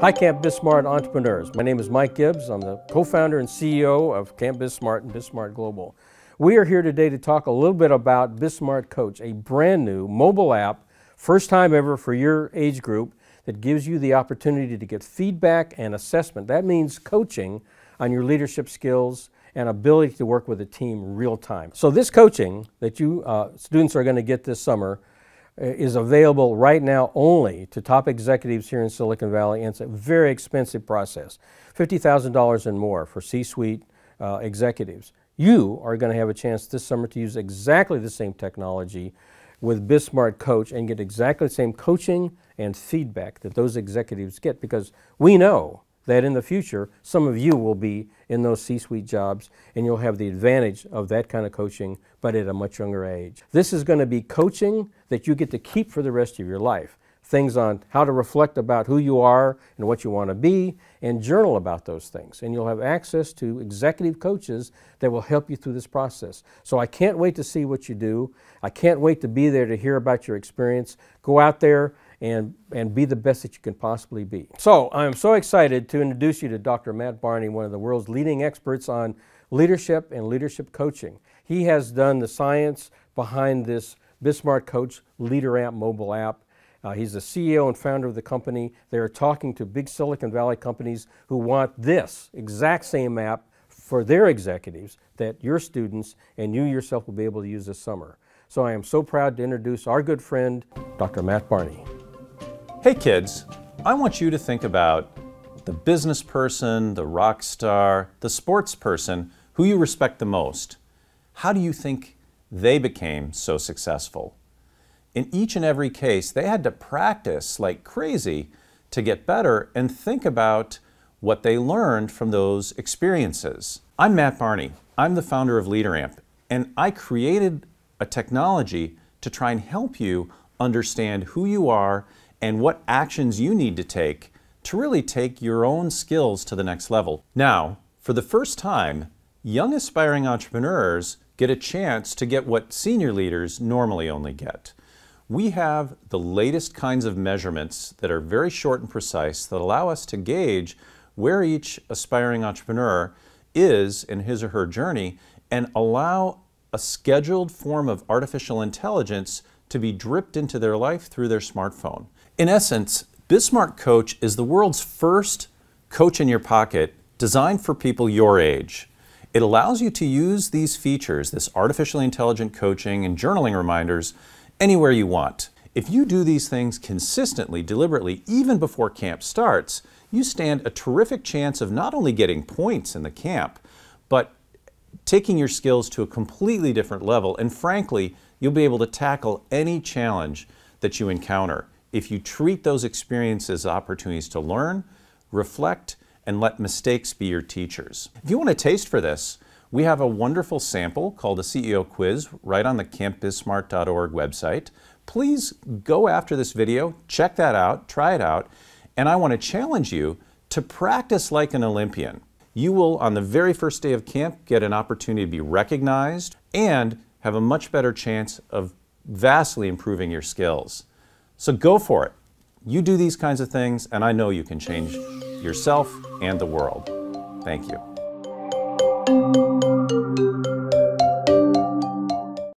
Hi, Camp BizSmart entrepreneurs. My name is Mike Gibbs. I'm the co-founder and CEO of Camp BizSmart and BizSmart Global. We are here today to talk a little bit about BizSmart Coach, a brand new mobile app, first time ever for your age group, that gives you the opportunity to get feedback and assessment. That means coaching on your leadership skills and ability to work with a team real time. So this coaching that you uh, students are going to get this summer is available right now only to top executives here in Silicon Valley, and it's a very expensive process $50,000 and more for C suite uh, executives. You are going to have a chance this summer to use exactly the same technology with BizSmart Coach and get exactly the same coaching and feedback that those executives get because we know that in the future, some of you will be in those C-suite jobs and you'll have the advantage of that kind of coaching, but at a much younger age. This is going to be coaching that you get to keep for the rest of your life. Things on how to reflect about who you are and what you want to be, and journal about those things. And you'll have access to executive coaches that will help you through this process. So I can't wait to see what you do. I can't wait to be there to hear about your experience. Go out there and, and be the best that you can possibly be. So I'm so excited to introduce you to Dr. Matt Barney, one of the world's leading experts on leadership and leadership coaching. He has done the science behind this BizSmart Coach LeaderAmp mobile app. Uh, he's the CEO and founder of the company. They are talking to big Silicon Valley companies who want this exact same app for their executives that your students and you yourself will be able to use this summer. So I am so proud to introduce our good friend, Dr. Matt Barney. Hey kids, I want you to think about the business person, the rock star, the sports person who you respect the most. How do you think they became so successful? In each and every case, they had to practice like crazy to get better and think about what they learned from those experiences. I'm Matt Barney. I'm the founder of LeaderAmp, and I created a technology to try and help you understand who you are and what actions you need to take to really take your own skills to the next level. Now, for the first time, young aspiring entrepreneurs get a chance to get what senior leaders normally only get. We have the latest kinds of measurements that are very short and precise that allow us to gauge where each aspiring entrepreneur is in his or her journey and allow a scheduled form of artificial intelligence to be dripped into their life through their smartphone. In essence, BizSmart Coach is the world's first coach in your pocket designed for people your age. It allows you to use these features, this artificially intelligent coaching and journaling reminders, anywhere you want. If you do these things consistently, deliberately, even before camp starts, you stand a terrific chance of not only getting points in the camp, but taking your skills to a completely different level. And frankly, you'll be able to tackle any challenge that you encounter if you treat those experiences as opportunities to learn, reflect, and let mistakes be your teachers. If you want a taste for this, we have a wonderful sample called a CEO quiz right on the campbizsmart.org website. Please go after this video, check that out, try it out, and I want to challenge you to practice like an Olympian. You will, on the very first day of camp, get an opportunity to be recognized and have a much better chance of vastly improving your skills. So go for it. You do these kinds of things, and I know you can change yourself and the world. Thank you.